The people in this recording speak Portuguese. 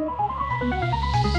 Música